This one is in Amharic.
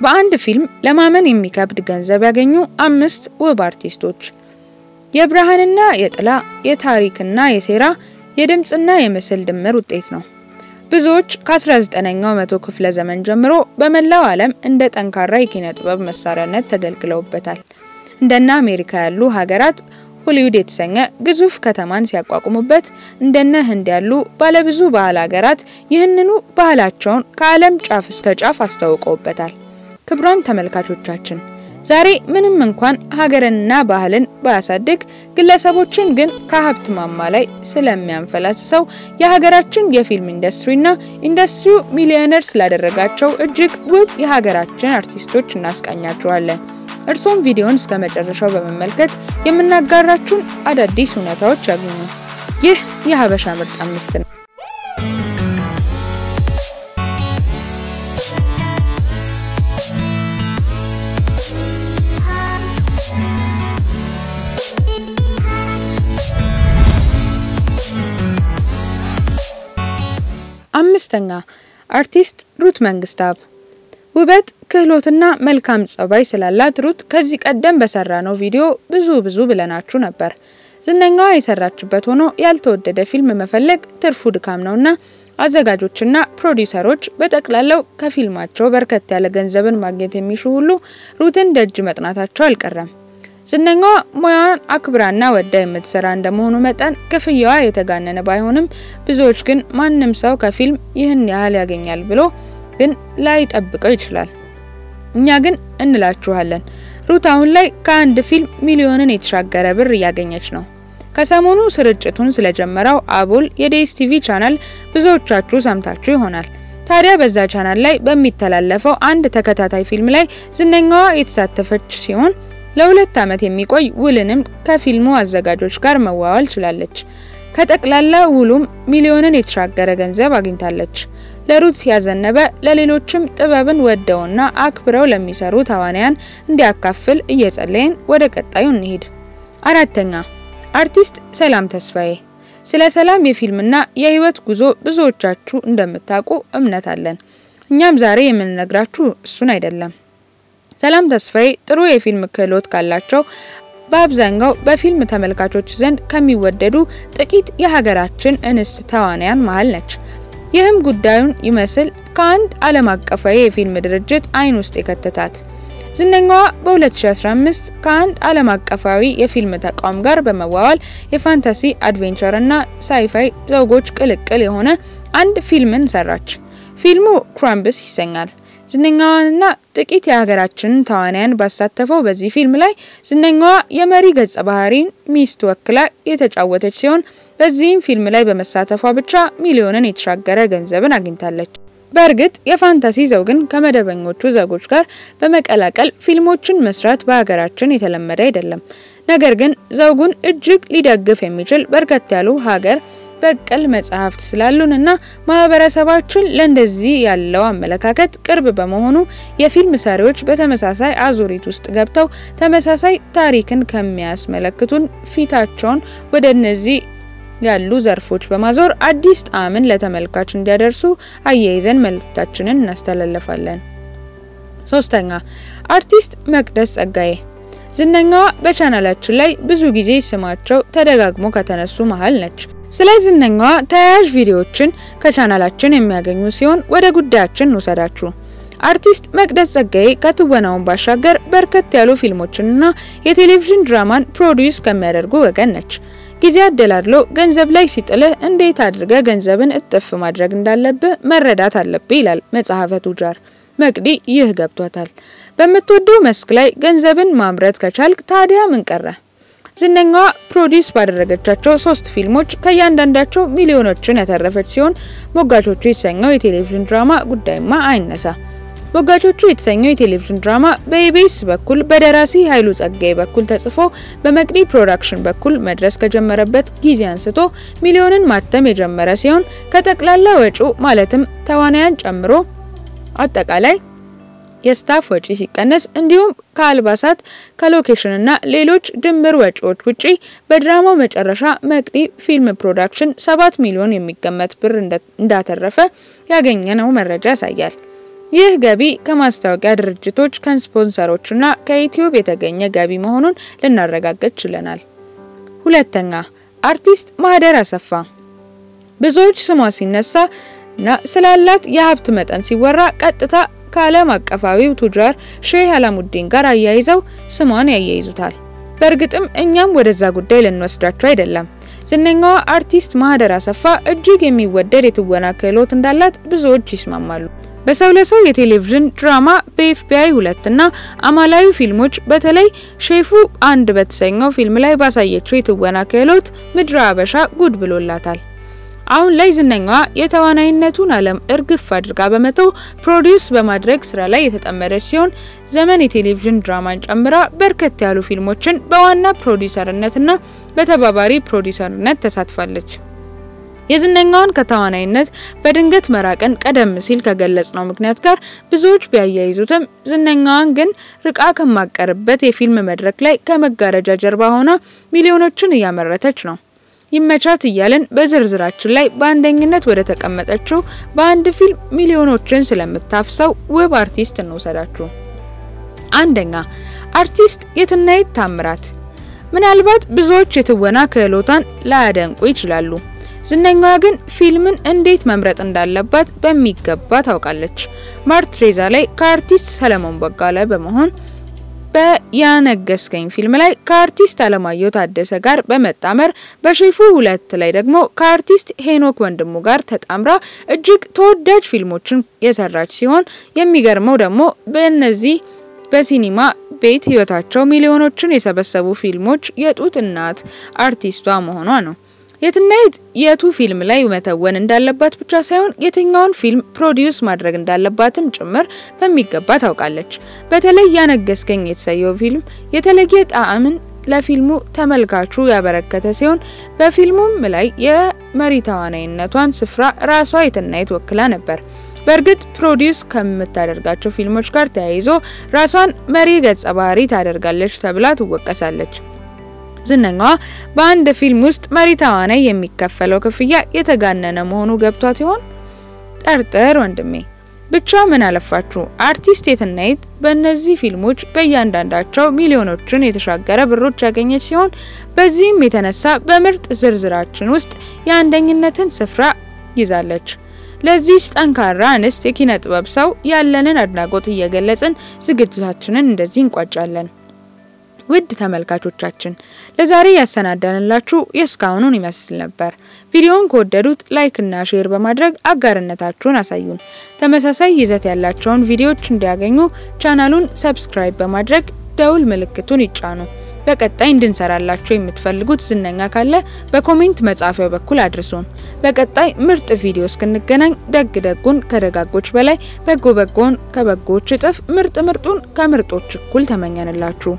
በአንድ ፊልም ለማመን የሚከብድ ገንዘብ ያገኙ አምስት ውብ አርቲስቶች። የብርሃንና የጥላ የታሪክና የሴራ የድምፅና የምስል ድምር ውጤት ነው። ብዙዎች ከ19ኛው መቶ ክፍለ ዘመን ጀምሮ በመላው ዓለም እንደ ጠንካራ የኪነ ጥበብ መሳሪያነት ተገልግለውበታል። እንደነ አሜሪካ ያሉ ሀገራት ሆሊውድ የተሰኘ ግዙፍ ከተማን ሲያቋቁሙበት፣ እንደነ ህንድ ያሉ ባለብዙ ባህል ሀገራት ይህንኑ ባህላቸውን ከዓለም ጫፍ እስከ ጫፍ አስተዋውቀውበታል። ክቡራን ተመልካቾቻችን ዛሬ ምንም እንኳን ሀገርንና ባህልን ባያሳድግ ግለሰቦችን ግን ከሀብት ማማ ላይ ስለሚያንፈላስሰው የሀገራችን የፊልም ኢንዱስትሪና ኢንዱስትሪው ሚሊዮነር ስላደረጋቸው እጅግ ውብ የሀገራችን አርቲስቶች እናስቃኛችኋለን። እርሶም ቪዲዮን እስከ መጨረሻው በመመልከት የምናጋራችሁን አዳዲስ እውነታዎች ያገኙ። ይህ የሀበሻ ምርጥ አምስት ነው። አምስተኛ አርቲስት ሩት መንግስታብ። ውበት ክህሎትና መልካም ጸባይ ስላላት ሩት ከዚህ ቀደም በሰራነው ቪዲዮ ብዙ ብዙ ብለናችሁ ነበር። ዝነኛዋ የሰራችበት ሆኖ ያልተወደደ ፊልም መፈለግ ትርፉ ድካም ነውና አዘጋጆችና ፕሮዲውሰሮች በጠቅላላው ከፊልማቸው በርከት ያለ ገንዘብን ማግኘት የሚሹ ሁሉ ሩትን ደጅ መጥናታቸው አልቀረም። ዝነኛዋ ሙያዋን አክብራና ወዳ የምትሰራ እንደመሆኑ መጠን ክፍያዋ የተጋነነ ባይሆንም ብዙዎች ግን ማንም ሰው ከፊልም ይህን ያህል ያገኛል ብሎ ግን ላይጠብቀው ይችላል። እኛ ግን እንላችኋለን ሩት አሁን ላይ ከአንድ ፊልም ሚሊዮንን የተሻገረ ብር እያገኘች ነው። ከሰሞኑ ስርጭቱን ስለጀመረው አቦል የዲኤስቲቪ ቻናል ብዙዎቻችሁ ሰምታችሁ ይሆናል። ታዲያ በዛ ቻናል ላይ በሚተላለፈው አንድ ተከታታይ ፊልም ላይ ዝነኛዋ የተሳተፈች ሲሆን ለሁለት ዓመት የሚቆይ ውልንም ከፊልሙ አዘጋጆች ጋር መዋዋል ችላለች። ከጠቅላላ ውሉም ሚሊዮንን የተሻገረ ገንዘብ አግኝታለች። ለሩት ያዘነበ ለሌሎችም ጥበብን ወደውና አክብረው ለሚሰሩ ተዋናያን እንዲያካፍል እየጸለይን ወደ ቀጣዩ እንሄድ። አራተኛ አርቲስት ሰላም ተስፋዬ። ስለ ሰላም የፊልምና የህይወት ጉዞ ብዙዎቻችሁ እንደምታውቁ እምነት አለን። እኛም ዛሬ የምንነግራችሁ እሱን አይደለም። ሰላም ተስፋዬ ጥሩ የፊልም ክህሎት ካላቸው በአብዛኛው በፊልም ተመልካቾች ዘንድ ከሚወደዱ ጥቂት የሀገራችን እንስት ተዋናያን መሀል ነች። ይህም ጉዳዩን ይመስል ከአንድ ዓለም አቀፋዊ የፊልም ድርጅት አይን ውስጥ የከተታት ዝነኛዋ በ2015 ከአንድ ዓለም አቀፋዊ የፊልም ተቋም ጋር በመዋዋል የ fantasy adventure እና sci-fi ዘውጎች ቅልቅል የሆነ አንድ ፊልምን ሰራች። ፊልሙ Crumbs ይሰኛል። ዝነኛዋንና ጥቂት የሀገራችንን ተዋናያን ባሳተፈው በዚህ ፊልም ላይ ዝነኛዋ የመሪ ገጸ ባህሪን ሚስት ወክላ የተጫወተች ሲሆን በዚህም ፊልም ላይ በመሳተፏ ብቻ ሚሊዮንን የተሻገረ ገንዘብን አግኝታለች። በእርግጥ የፋንታሲ ዘውግን ከመደበኞቹ ዘውጎች ጋር በመቀላቀል ፊልሞችን መስራት በሀገራችን የተለመደ አይደለም። ነገር ግን ዘውጉን እጅግ ሊደግፍ የሚችል በርከት ያሉ ሀገር በቀል መጽሐፍት ስላሉን እና ማህበረሰባችን ለእንደዚህ ያለው አመለካከት ቅርብ በመሆኑ የፊልም ሰሪዎች በተመሳሳይ አዙሪት ውስጥ ገብተው ተመሳሳይ ታሪክን ከሚያስመለክቱን ፊታቸውን ወደ እነዚህ ያሉ ዘርፎች በማዞር አዲስ ጣዕምን ለተመልካች እንዲያደርሱ አያይዘን መልእክታችንን እናስተላልፋለን። ሶስተኛ አርቲስት መቅደስ ጸጋዬ። ዝነኛዋ በቻናላችን ላይ ብዙ ጊዜ ስማቸው ተደጋግሞ ከተነሱ መሀል ነች። ስለ ዝነኛዋ ተያያዥ ቪዲዮዎችን ከቻናላችን የሚያገኙ ሲሆን ወደ ጉዳያችን እንውሰዳችሁ። አርቲስት መቅደስ ጸጋዬ ከትወናውን ባሻገር በርከት ያሉ ፊልሞችንና የቴሌቪዥን ድራማን produce ከሚያደርጉ ወገን ነች። ጊዜ አደላድሎ ገንዘብ ላይ ሲጥልህ እንዴት አድርገህ ገንዘብን እጥፍ ማድረግ እንዳለብህ መረዳት አለብህ ይላል መጽሐፈ ቱጃር። መቅዲ ይህ ገብቷታል። በምትወደው መስክ ላይ ገንዘብን ማምረት ከቻልክ ታዲያ ምን ቀረ? ዝነኛዋ produce ባደረገቻቸው ሶስት ፊልሞች ከእያንዳንዳቸው ሚሊዮኖችን ያተረፈች ሲሆን ሞጋቾቹ የተሰኘው የቴሌቪዥን ድራማ ጉዳይማ አይነሳ። ሞጋቾቹ የተሰኘው የቴሌቪዥን ድራማ በኢቢኤስ በኩል በደራሲ ኃይሉ ጸጋዬ በኩል ተጽፎ በመቅዲ ፕሮዳክሽን በኩል መድረስ ከጀመረበት ጊዜ አንስቶ ሚሊዮንን ማተም የጀመረ ሲሆን ከጠቅላላ ወጪው ማለትም ተዋናያን ጨምሮ አጠቃላይ የ staff ወጪ ሲቀነስ እንዲሁም ከአልባሳት ከ location ና ሌሎች ድምር ወጪዎች ውጪ በድራማው መጨረሻ መቅዲ ፊልም ፕሮዳክሽን ሰባት ሚሊዮን የሚገመት ብር እንዳተረፈ ያገኘነው መረጃ ያሳያል። ይህ ገቢ ከማስታወቂያ ድርጅቶች ከስፖንሰሮችና ከዩቲዩብ የተገኘ ገቢ መሆኑን ልናረጋግጥ ችለናል። ሁለተኛ አርቲስት ማህደር አሰፋ ብዙዎች ስሟ ሲነሳ እና ስላላት የሀብት መጠን ሲወራ ቀጥታ ከዓለም አቀፋዊው ቱጃር ሼህ አላሙዲን ጋር አያይዘው ስሟን ያያይዙታል። በእርግጥም እኛም ወደዛ ጉዳይ ልንወስዳችሁ አይደለም። ዝነኛዋ አርቲስት ማህደር አሰፋ እጅግ የሚወደድ የትወና ክህሎት እንዳላት ብዙዎች ይስማማሉ። በሰው ለሰው የቴሌቪዥን ድራማ በኤፍቢአይ ሁለት እና አማላዊ ፊልሞች በተለይ ሼፉ አንድ በተሰኘው ፊልም ላይ ባሳየችው የትወና ክህሎት ምድረ አበሻ ጉድ ብሎላታል። አሁን ላይ ዝነኛዋ የተዋናይነቱን ዓለም እርግፍ አድርጋ በመተው produce በማድረግ ስራ ላይ የተጠመደች ሲሆን ዘመን የቴሌቪዥን ድራማን ጨምራ በርከት ያሉ ፊልሞችን በዋና ፕሮዲውሰርነትና በተባባሪ ፕሮዲውሰርነት ተሳትፋለች። የዝነኛዋን ከተዋናይነት በድንገት መራቅን ቀደም ሲል ከገለጽነው ምክንያት ጋር ብዙዎች ቢያያይዙትም ዝነኛዋን ግን ርቃ ከማትቀርበት የፊልም መድረክ ላይ ከመጋረጃ ጀርባ ሆና ሚሊዮኖችን እያመረተች ነው። ይመቻት እያልን በዝርዝራችን ላይ በአንደኝነት ወደ ተቀመጠችው በአንድ ፊልም ሚሊዮኖችን ስለምታፍሰው ውብ አርቲስት እንውሰዳችሁ። አንደኛ አርቲስት የትናየት ታምራት። ምናልባት ብዙዎች የትወና ክህሎቷን ላያደንቁ ይችላሉ። ዝነኛዋ ግን ፊልምን እንዴት መምረጥ እንዳለባት በሚገባ ታውቃለች። ማርትሬዛ ላይ ከአርቲስት ሰለሞን ቦጋለ በመሆን በያነገስከኝ ፊልም ላይ ከአርቲስት አለማየሁ ታደሰ ጋር በመጣመር በሼፉ ሁለት ላይ ደግሞ ከአርቲስት ሄኖክ ወንድሙ ጋር ተጣምራ እጅግ ተወዳጅ ፊልሞችን የሰራች ሲሆን የሚገርመው ደግሞ በእነዚህ በሲኒማ ቤት ህይወታቸው ሚሊዮኖችን የሰበሰቡ ፊልሞች የጡት እናት አርቲስቷ መሆኗ ነው። የትናየት የቱ ፊልም ላይ መተወን እንዳለባት ብቻ ሳይሆን የትኛውን ፊልም produce ማድረግ እንዳለባትም ጭምር በሚገባ ታውቃለች። በተለይ ያነገስከኝ የተሰኘው ፊልም የተለየ ጣዕምን ለፊልሙ ተመልካቹ ያበረከተ ሲሆን በፊልሙም ላይ የመሪ ተዋናይነቷን ስፍራ ራሷ የትናየት ወክላ ነበር። በእርግጥ produce ከምታደርጋቸው ፊልሞች ጋር ተያይዞ ራሷን መሪ ገጸ ባህሪ ታደርጋለች ተብላ ትወቀሳለች። ዝነኛዋ በአንድ ፊልም ውስጥ መሪ ተዋናይ የሚከፈለው ክፍያ የተጋነነ መሆኑ ገብቷት ይሆን? ጠርጥር ወንድሜ። ብቻ ምን አለፋችሁ አርቲስት የትናየት በእነዚህ ፊልሞች በእያንዳንዳቸው ሚሊዮኖችን የተሻገረ ብሮች ያገኘች ሲሆን በዚህም የተነሳ በምርጥ ዝርዝራችን ውስጥ የአንደኝነትን ስፍራ ይዛለች። ለዚህ ጠንካራ እንስት የኪነ ጥበብ ሰው ያለንን አድናቆት እየገለጽን ዝግጅታችንን እንደዚህ እንቋጫለን። ውድ ተመልካቾቻችን ለዛሬ ያሰናዳንላችሁ የእስካሁኑን ይመስል ነበር። ቪዲዮውን ከወደዱት like እና share በማድረግ አጋርነታችሁን አሳዩን። ተመሳሳይ ይዘት ያላቸውን ቪዲዮዎች እንዲያገኙ ቻናሉን subscribe በማድረግ ደውል ምልክቱን ይጫኑ። በቀጣይ እንድንሰራላችሁ የምትፈልጉት ዝነኛ ካለ በ comment መጻፊያው በኩል አድርሱን። በቀጣይ ምርጥ ቪዲዮ እስክንገናኝ ደግ ደጉን ከደጋጎች በላይ በጎ በጎን ከበጎች እጥፍ ምርጥ ምርጡን ከምርጦች እኩል ተመኘንላችሁ።